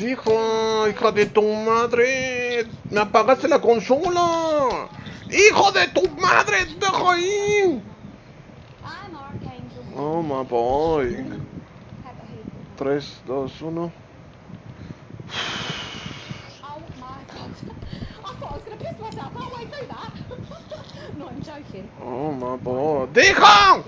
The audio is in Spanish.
Hijo, hija de tu madre. Me apagaste la consola. Hijo de tu madre, deja ahí. I'm Archangel. Oh my boy. 3, 2, 1. Oh my god. I thought I was going to piss myself halfway through that. no, I'm joking. Oh my boy. ¡Deja!